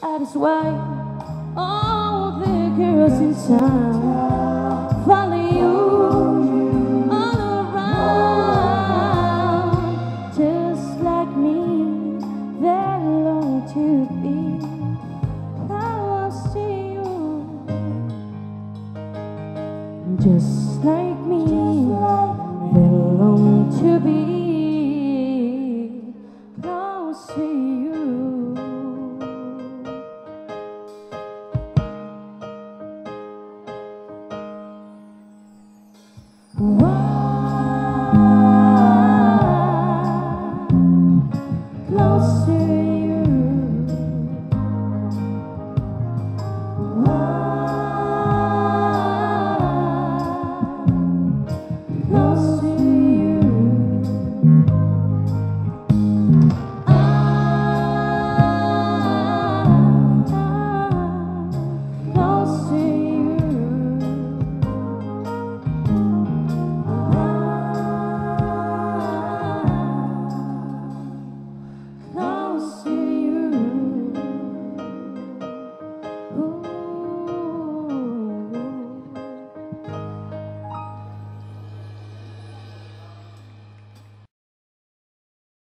That is why all the girls in town. Follow you all around. Just like me, they long to be close to you. Just like me. Wow. closer?